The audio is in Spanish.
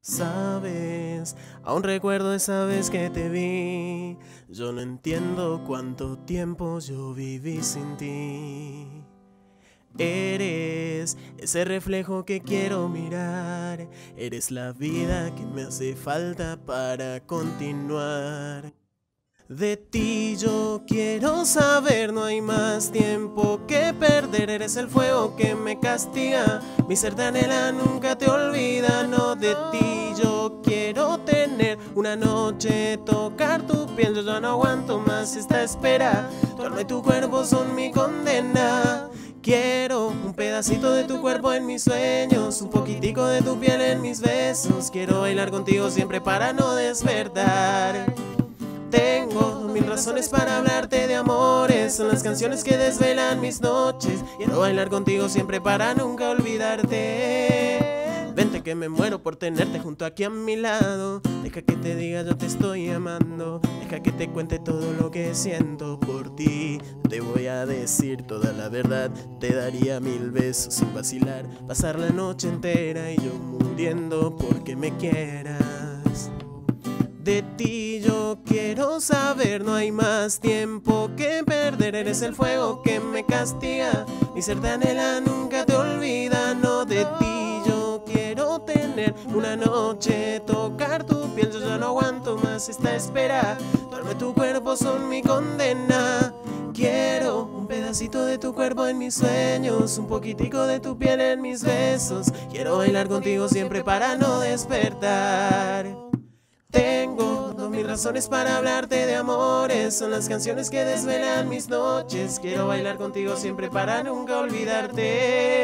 Sabes, aún recuerdo esa vez que te vi. Yo no entiendo cuánto tiempo yo viví sin ti. Eres ese reflejo que quiero mirar. Eres la vida que me hace falta para continuar. De ti yo quiero saber, no hay más tiempo que perder. Eres el fuego que me castiga, mi ser te nunca te olvida. Noche, tocar tu piel. Yo ya no aguanto más esta espera. Tu alma y tu cuerpo son mi condena. Quiero un pedacito de tu cuerpo en mis sueños, un poquitico de tu piel en mis besos. Quiero bailar contigo siempre para no despertar. Tengo mil razones para hablarte de amores. Son las canciones que desvelan mis noches. Quiero bailar contigo siempre para nunca olvidarte. Que me muero por tenerte junto aquí a mi lado. Deja que te diga yo te estoy amando. Deja que te cuente todo lo que siento por ti. Te voy a decir toda la verdad. Te daría mil besos sin vacilar. Pasar la noche entera y yo muriendo porque me quieras. De ti yo quiero saber, no hay más tiempo que perder. Eres el fuego que me castiga, mi ser te anhela, nunca te olvida. No de ti una noche, tocar tu piel. Yo ya no aguanto más esta espera. Y tu cuerpo son mi condena. Quiero un pedacito de tu cuerpo en mis sueños, un poquitico de tu piel en mis besos. Quiero bailar contigo siempre para no despertar. Tengo dos mil razones para hablarte de amores. Son las canciones que desvelan mis noches. Quiero bailar contigo siempre para nunca olvidarte.